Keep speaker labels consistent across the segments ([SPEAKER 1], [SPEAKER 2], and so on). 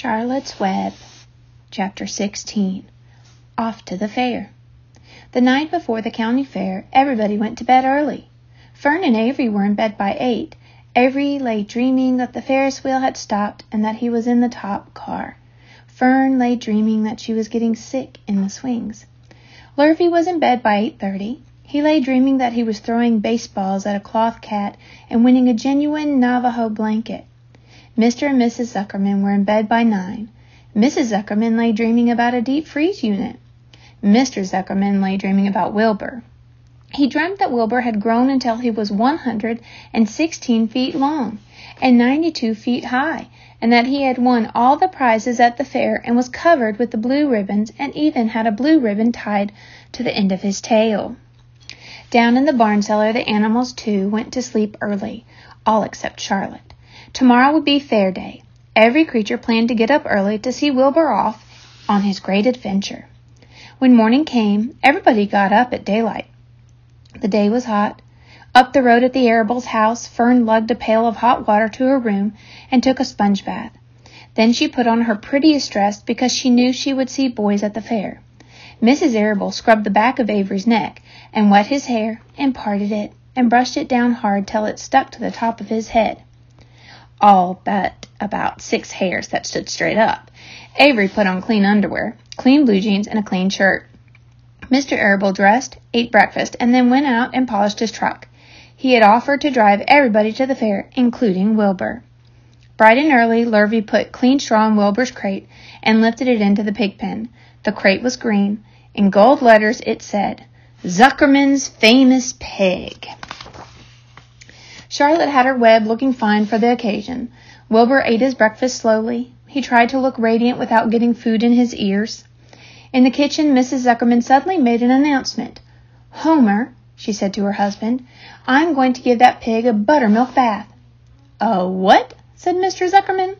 [SPEAKER 1] Charlotte's Web, Chapter 16 Off to the Fair. The night before the county fair, everybody went to bed early. Fern and Avery were in bed by eight. Avery lay dreaming that the Ferris wheel had stopped and that he was in the top car. Fern lay dreaming that she was getting sick in the swings. Lurvy was in bed by eight thirty. He lay dreaming that he was throwing baseballs at a cloth cat and winning a genuine Navajo blanket. Mr. and Mrs. Zuckerman were in bed by nine. Mrs. Zuckerman lay dreaming about a deep freeze unit. Mr. Zuckerman lay dreaming about Wilbur. He dreamt that Wilbur had grown until he was 116 feet long and 92 feet high, and that he had won all the prizes at the fair and was covered with the blue ribbons and even had a blue ribbon tied to the end of his tail. Down in the barn cellar, the animals, too, went to sleep early, all except Charlotte. Tomorrow would be fair day. Every creature planned to get up early to see Wilbur off on his great adventure. When morning came, everybody got up at daylight. The day was hot. Up the road at the Arable's house, Fern lugged a pail of hot water to her room and took a sponge bath. Then she put on her prettiest dress because she knew she would see boys at the fair. Mrs. Arable scrubbed the back of Avery's neck and wet his hair and parted it and brushed it down hard till it stuck to the top of his head all but about six hairs that stood straight up. Avery put on clean underwear, clean blue jeans, and a clean shirt. Mr. Arable dressed, ate breakfast, and then went out and polished his truck. He had offered to drive everybody to the fair, including Wilbur. Bright and early, Lurvy put clean straw in Wilbur's crate and lifted it into the pig pen. The crate was green. In gold letters it said, Zuckerman's Famous Pig. Charlotte had her web looking fine for the occasion. Wilbur ate his breakfast slowly. He tried to look radiant without getting food in his ears. In the kitchen, Mrs. Zuckerman suddenly made an announcement. Homer, she said to her husband, I'm going to give that pig a buttermilk bath. A what? said Mr. Zuckerman.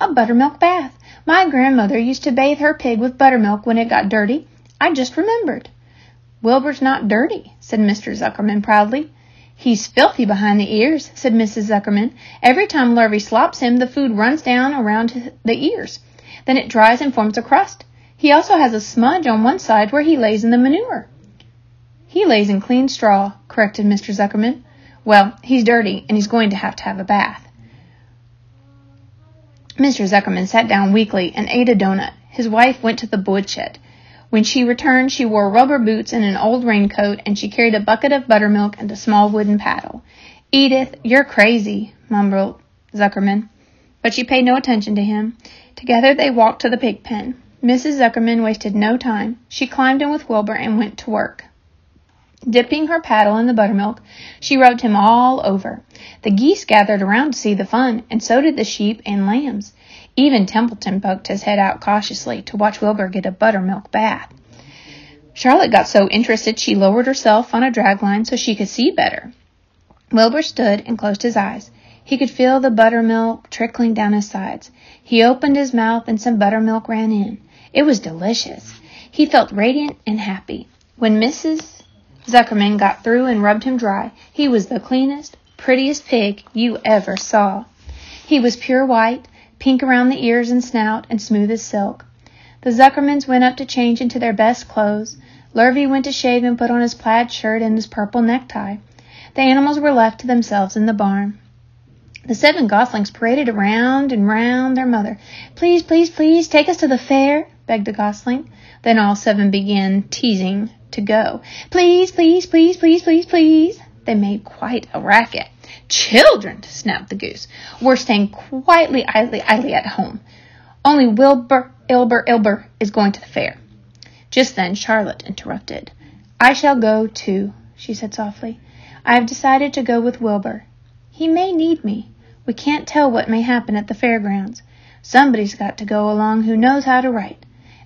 [SPEAKER 1] A buttermilk bath. My grandmother used to bathe her pig with buttermilk when it got dirty. I just remembered. Wilbur's not dirty, said Mr. Zuckerman proudly. He's filthy behind the ears, said Mrs. Zuckerman. Every time Lurvy slops him, the food runs down around the ears. Then it dries and forms a crust. He also has a smudge on one side where he lays in the manure. He lays in clean straw, corrected Mr. Zuckerman. Well, he's dirty, and he's going to have to have a bath. Mr. Zuckerman sat down weakly and ate a donut. His wife went to the woodshed. When she returned, she wore rubber boots and an old raincoat, and she carried a bucket of buttermilk and a small wooden paddle. Edith, you're crazy, mumbled Zuckerman. But she paid no attention to him. Together they walked to the pig pen. Mrs. Zuckerman wasted no time. She climbed in with Wilbur and went to work. Dipping her paddle in the buttermilk, she rubbed him all over. The geese gathered around to see the fun, and so did the sheep and lambs. Even Templeton poked his head out cautiously to watch Wilbur get a buttermilk bath. Charlotte got so interested she lowered herself on a dragline so she could see better. Wilbur stood and closed his eyes. He could feel the buttermilk trickling down his sides. He opened his mouth and some buttermilk ran in. It was delicious. He felt radiant and happy. When Mrs. Zuckerman got through and rubbed him dry, he was the cleanest, prettiest pig you ever saw. He was pure white, pink around the ears and snout, and smooth as silk. The Zuckermans went up to change into their best clothes. Lurvy went to shave and put on his plaid shirt and his purple necktie. The animals were left to themselves in the barn. The seven goslings paraded around and round their mother. Please, please, please, take us to the fair, begged the gosling. Then all seven began teasing to go. Please, please, please, please, please, please. They made quite a racket. Children, snapped the goose, we're staying quietly, idly, idly at home. Only Wilbur, Ilber, Ilber is going to the fair. Just then Charlotte interrupted. I shall go too, she said softly. I have decided to go with Wilbur. He may need me. We can't tell what may happen at the fairgrounds. Somebody's got to go along who knows how to write.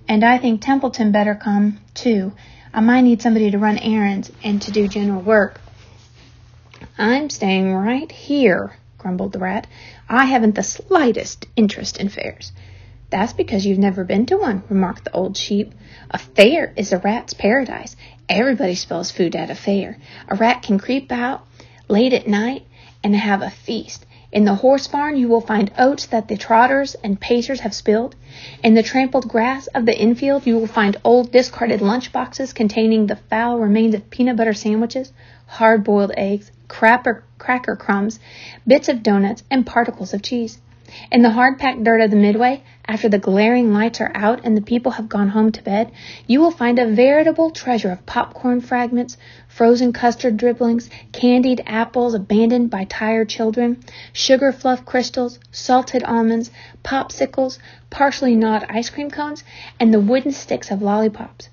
[SPEAKER 1] And I think Templeton better come, too. I might need somebody to run errands and to do general work. I'm staying right here, grumbled the rat. I haven't the slightest interest in fairs. That's because you've never been to one, remarked the old sheep. A fair is a rat's paradise. Everybody spills food at a fair. A rat can creep out late at night and have a feast. In the horse barn you will find oats that the trotters and pacers have spilled. In the trampled grass of the infield you will find old discarded lunch boxes containing the foul remains of peanut butter sandwiches, hard boiled eggs, crapper, cracker crumbs, bits of donuts, and particles of cheese. In the hard packed dirt of the midway, after the glaring lights are out and the people have gone home to bed, you will find a veritable treasure of popcorn fragments, frozen custard dribblings, candied apples abandoned by tired children, sugar fluff crystals, salted almonds, popsicles, partially gnawed ice cream cones, and the wooden sticks of lollipops.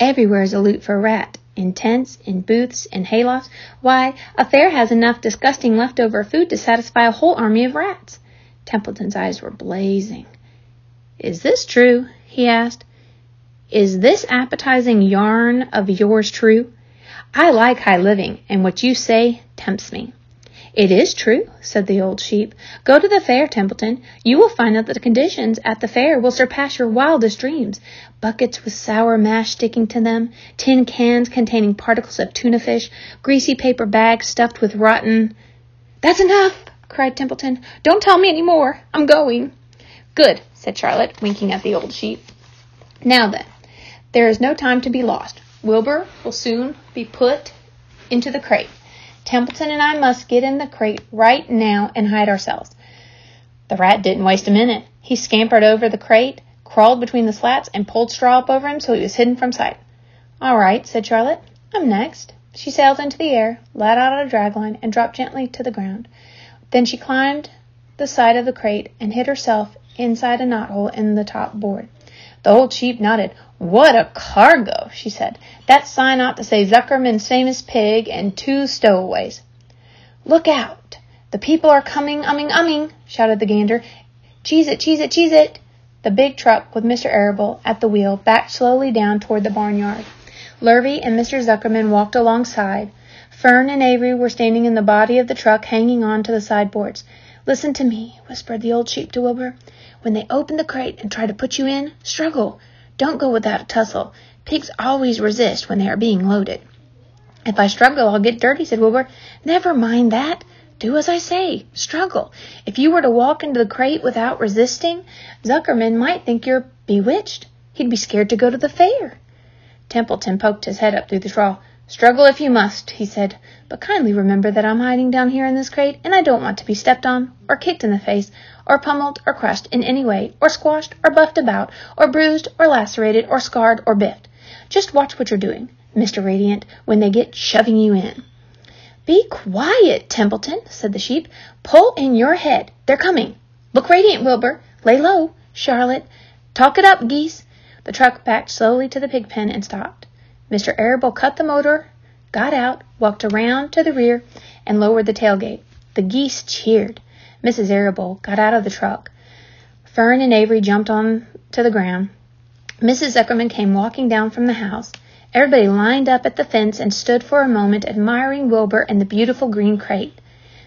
[SPEAKER 1] Everywhere is a loot for a rat. In tents, in booths, in haylofts. Why, a fair has enough disgusting leftover food to satisfy a whole army of rats. Templeton's eyes were blazing. Is this true? he asked. Is this appetizing yarn of yours true? I like high living, and what you say tempts me. It is true, said the old sheep. Go to the fair, Templeton. You will find that the conditions at the fair will surpass your wildest dreams. Buckets with sour mash sticking to them, tin cans containing particles of tuna fish, greasy paper bags stuffed with rotten. That's enough, cried Templeton. Don't tell me any more. I'm going. Good, said Charlotte, winking at the old sheep. Now then, there is no time to be lost. Wilbur will soon be put into the crate. Templeton and I must get in the crate right now and hide ourselves. The rat didn't waste a minute. He scampered over the crate, crawled between the slats, and pulled straw up over him so he was hidden from sight. All right, said Charlotte. I'm next. She sailed into the air, let out a dragline, and dropped gently to the ground. Then she climbed the side of the crate and hid herself inside a knothole in the top board. The old sheep nodded. What a cargo, she said. That sign ought to say Zuckerman's famous pig and two stowaways. Look out! The people are coming, umming, umming, shouted the gander. Cheese it, cheese it, cheese it! The big truck with Mr. Arable at the wheel backed slowly down toward the barnyard. Lurvy and Mr. Zuckerman walked alongside. Fern and Avery were standing in the body of the truck, hanging on to the sideboards. Listen to me, whispered the old sheep to Wilbur. When they open the crate and try to put you in, struggle. Don't go without a tussle. Pigs always resist when they are being loaded. If I struggle, I'll get dirty, said Wilbur. Never mind that. Do as I say. Struggle. If you were to walk into the crate without resisting, Zuckerman might think you're bewitched. He'd be scared to go to the fair. Templeton poked his head up through the straw. Struggle if you must, he said, but kindly remember that I'm hiding down here in this crate, and I don't want to be stepped on, or kicked in the face, or pummeled, or crushed in any way, or squashed, or buffed about, or bruised, or lacerated, or scarred, or biffed. Just watch what you're doing, Mr. Radiant, when they get shoving you in. Be quiet, Templeton, said the sheep. Pull in your head. They're coming. Look radiant, Wilbur. Lay low, Charlotte. Talk it up, geese. The truck backed slowly to the pig pen and stopped. Mr. Arable cut the motor, got out, walked around to the rear, and lowered the tailgate. The geese cheered. Mrs. Arable got out of the truck. Fern and Avery jumped on to the ground. Mrs. Zuckerman came walking down from the house. Everybody lined up at the fence and stood for a moment admiring Wilbur and the beautiful green crate.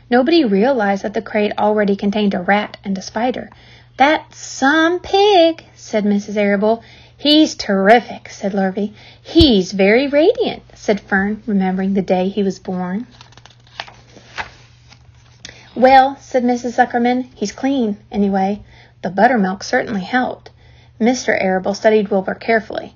[SPEAKER 1] Nobody realized that the crate already contained a rat and a spider. That's some pig, said Mrs. Arable. He's terrific, said Lurvy. He's very radiant, said Fern, remembering the day he was born. Well, said Mrs. Zuckerman, he's clean, anyway. The buttermilk certainly helped. Mr. Arable studied Wilbur carefully.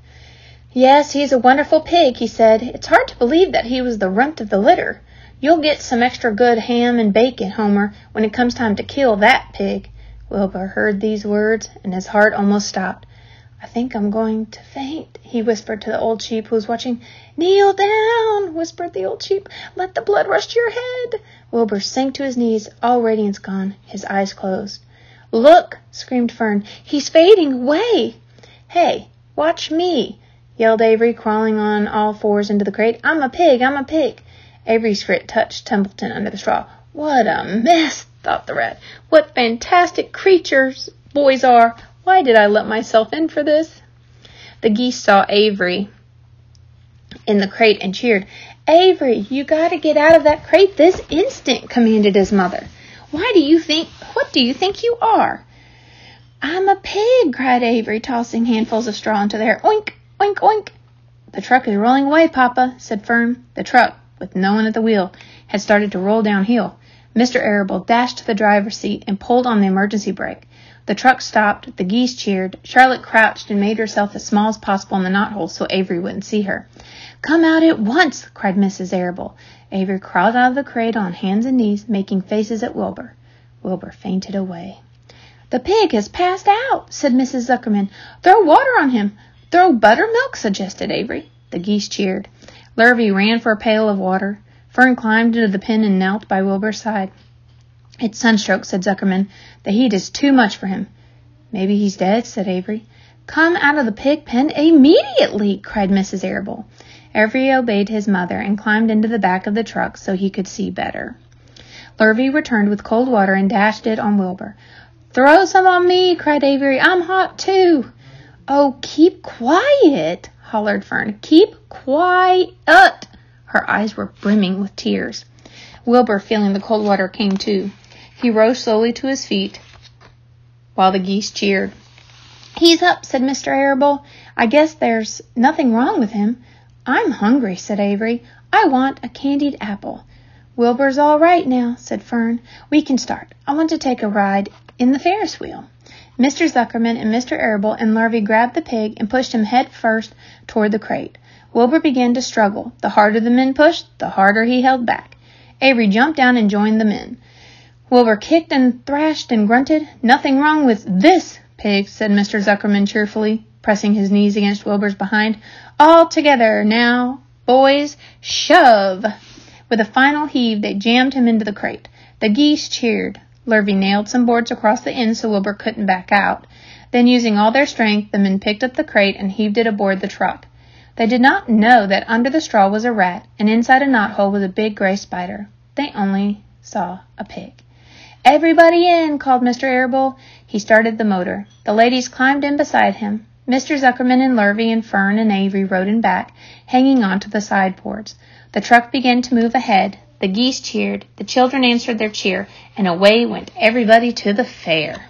[SPEAKER 1] Yes, he's a wonderful pig, he said. It's hard to believe that he was the runt of the litter. You'll get some extra good ham and bacon, Homer, when it comes time to kill that pig. Wilbur heard these words, and his heart almost stopped. I think I'm going to faint, he whispered to the old sheep who was watching. Kneel down, whispered the old sheep. Let the blood rush to your head. Wilbur sank to his knees, all radiance gone, his eyes closed. Look, screamed Fern. He's fading away. Hey, watch me, yelled Avery, crawling on all fours into the crate. I'm a pig, I'm a pig. Avery's foot touched Templeton under the straw. What a mess, thought the rat. What fantastic creatures boys are. Why did I let myself in for this? The geese saw Avery in the crate and cheered. Avery, you gotta get out of that crate this instant, commanded his mother. Why do you think, what do you think you are? I'm a pig, cried Avery, tossing handfuls of straw into the air. Oink, oink, oink. The truck is rolling away, Papa, said Fern. The truck, with no one at the wheel, had started to roll downhill. Mr. Arable dashed to the driver's seat and pulled on the emergency brake. The truck stopped, the geese cheered, Charlotte crouched and made herself as small as possible in the knothole so Avery wouldn't see her. Come out at once, cried Mrs. Arable. Avery crawled out of the cradle on hands and knees, making faces at Wilbur. Wilbur fainted away. The pig has passed out, said Mrs. Zuckerman. Throw water on him. Throw buttermilk, suggested Avery. The geese cheered. Lurvy ran for a pail of water. Fern climbed into the pen and knelt by Wilbur's side. It's sunstroke, said Zuckerman. The heat is too much for him. Maybe he's dead, said Avery. Come out of the pig pen immediately, cried Mrs. Arable. Avery obeyed his mother and climbed into the back of the truck so he could see better. Lurvy returned with cold water and dashed it on Wilbur. Throw some on me, cried Avery. I'm hot to. Oh, keep quiet, hollered Fern. Keep quiet. Her eyes were brimming with tears. Wilbur, feeling the cold water, came too. He rose slowly to his feet while the geese cheered. He's up, said Mr. Arable. I guess there's nothing wrong with him. I'm hungry, said Avery. I want a candied apple. Wilbur's all right now, said Fern. We can start. I want to take a ride in the Ferris wheel. Mr. Zuckerman and Mr. Arable and Lurvy grabbed the pig and pushed him head first toward the crate. Wilbur began to struggle. The harder the men pushed, the harder he held back. Avery jumped down and joined the men. Wilbur kicked and thrashed and grunted. Nothing wrong with this pig, said Mr. Zuckerman cheerfully, pressing his knees against Wilbur's behind. All together now, boys, shove! With a final heave, they jammed him into the crate. The geese cheered. Lurvy nailed some boards across the end so Wilbur couldn't back out. Then, using all their strength, the men picked up the crate and heaved it aboard the truck. They did not know that under the straw was a rat, and inside a knothole was a big gray spider. They only saw a pig. Everybody in, called Mr. Arable. He started the motor. The ladies climbed in beside him. Mr. Zuckerman and Lurvy and Fern and Avery rode in back, hanging on to the sideboards. The truck began to move ahead. The geese cheered, the children answered their cheer, and away went everybody to the fair.